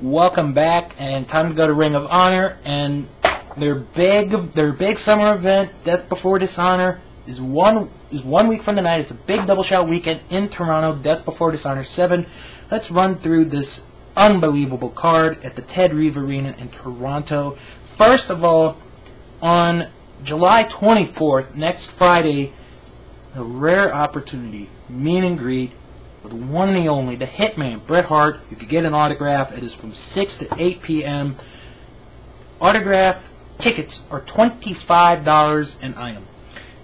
welcome back, and time to go to Ring of Honor, and their big, their big summer event, Death Before Dishonor, is one is one week from tonight. It's a big double shot weekend in Toronto, Death Before Dishonor 7. Let's run through this unbelievable card at the Ted Reeve Arena in Toronto. First of all, on July 24th, next Friday, a rare opportunity, meet and greet with one and the only, the Hitman, Bret Hart. You could get an autograph. It is from 6 to 8 p.m. Autograph tickets are $25 an item.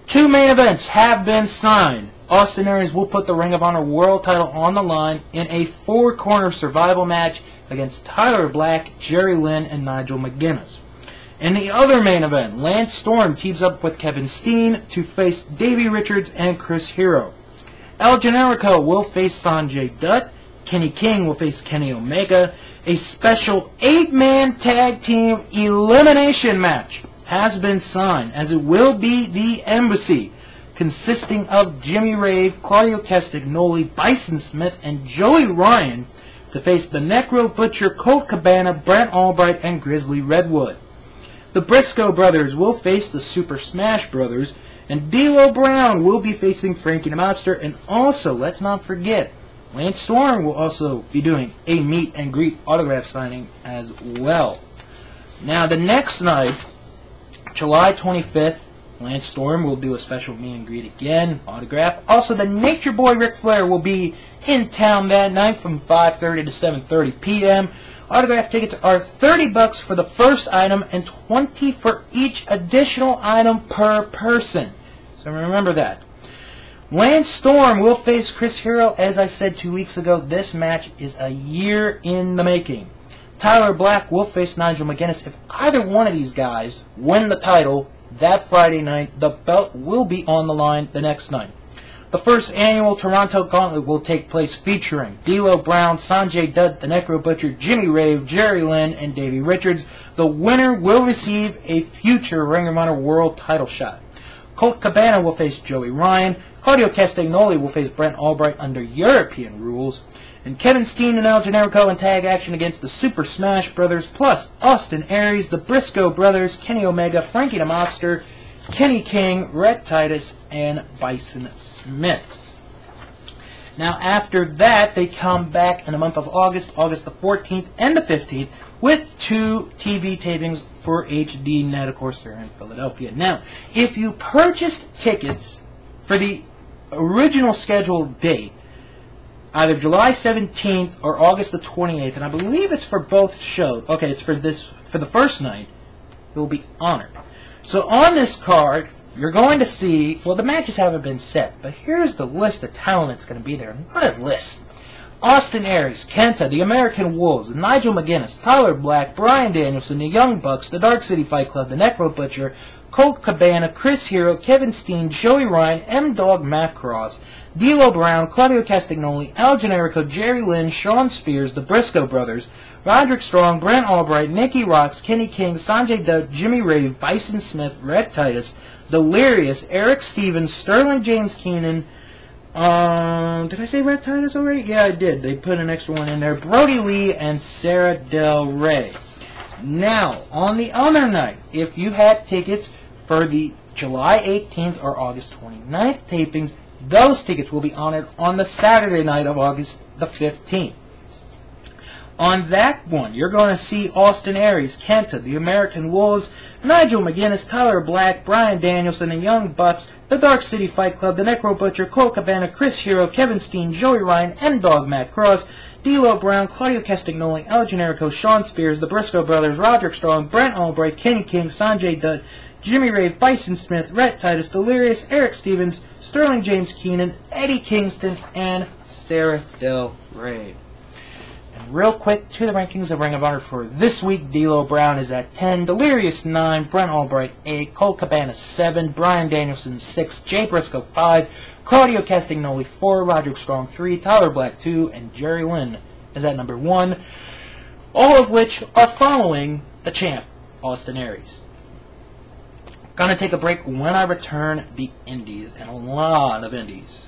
Two main events have been signed. Austin Aries will put the Ring of Honor World title on the line in a four-corner survival match against Tyler Black, Jerry Lynn, and Nigel McGuinness. In the other main event, Lance Storm teams up with Kevin Steen to face Davey Richards and Chris Hero. El Generico will face Sanjay Dutt. Kenny King will face Kenny Omega. A special eight-man tag team elimination match has been signed, as it will be the Embassy, consisting of Jimmy Rave, Claudio Castagnoli, Bison Smith, and Joey Ryan to face the Necro Butcher, Colt Cabana, Brent Albright, and Grizzly Redwood. The Briscoe brothers will face the Super Smash Brothers, and D'Lo Brown will be facing Frankie the Mobster, and also, let's not forget, Lance Storm will also be doing a meet and greet autograph signing as well. Now, the next night, July 25th, Lance Storm will do a special meet and greet again, autograph. Also, the Nature Boy Ric Flair will be in town that night from 5.30 to 7.30 p.m. Autograph tickets are 30 bucks for the first item and 20 for each additional item per person. So remember that. Lance Storm will face Chris Hero. As I said two weeks ago, this match is a year in the making. Tyler Black will face Nigel McGuinness. If either one of these guys win the title that Friday night, the belt will be on the line the next night. The first annual Toronto Gauntlet will take place featuring D'Lo Brown, Sanjay Dutt, the Necro Butcher, Jimmy Rave, Jerry Lynn, and Davey Richards. The winner will receive a future Ring of Honor World title shot. Colt Cabana will face Joey Ryan. Claudio Castagnoli will face Brent Albright under European rules. And Kevin Steen and El Generico in tag action against the Super Smash Brothers, plus Austin Aries, the Briscoe Brothers, Kenny Omega, Frankie the Kenny King, Rhett Titus, and Bison Smith. Now, after that, they come back in the month of August, August the 14th and the 15th, with two TV tapings for HD Net, of course, they're in Philadelphia. Now, if you purchased tickets for the original scheduled date, either July 17th or August the 28th, and I believe it's for both shows. Okay, it's for this for the first night. It will be honored. So on this card, you're going to see, well, the matches haven't been set, but here's the list of talent that's going to be there. What a list. Austin Aries, Kenta, the American Wolves, Nigel McGuinness, Tyler Black, Bryan Danielson, the Young Bucks, the Dark City Fight Club, the Necro Butcher, Colt Cabana, Chris Hero, Kevin Steen, Joey Ryan, M-Dog Matt Cross, D'Lo Brown, Claudio Castagnoli, El Generico, Jerry Lynn, Shawn Spears, the Briscoe Brothers, Roderick Strong, Brent Albright, Nikki Roxx, Kenny King, Sanjay Dutt, Jimmy Rave, Bison Smith, Rhett Titus, Delirious, Eric Stevens, Sterling James Keenan, um, did I say Rhett Titus already? Yeah, I did. They put an extra one in there. Brodie Lee and Sarah Del Rey. Now, on the other night, if you had tickets for the July 18th or August 29th tapings, those tickets will be honored on the Saturday night of August the 15th. On that one, you're going to see Austin Aries, Kenta, the American Wolves, Nigel McGuinness, Tyler Black, Bryan Danielson, the Young Bucks, the Dark City Fight Club, the Necro Butcher, Colt Cabana, Chris Hero, Kevin Steen, Joey Ryan, M-Dog Matt Cross, D'Lo Brown, Claudio Castagnoli, El Generico, Shawn Spears, the Briscoe Brothers, Roderick Strong, Brent Albright, Kenny King, Sanjay Dutt, Jimmy Rave, Bison Smith, Rhett Titus, Delirious, Eric Stevens, Sterling James Keenan, Eddie Kingston, and Sarah Del Rey. And real quick, to the rankings of Ring of Honor for this week, D'Lo Brown is at 10, Delirious 9, Brent Albright 8, Colt Cabana 7, Bryan Danielson 6, Jay Briscoe 5, Claudio Castagnoli 4, Roderick Strong 3, Tyler Black 2, and Jerry Lynn is at number 1, all of which are following the champ, Austin Aries. Gonna take a break when I return the indies, and a lot of indies.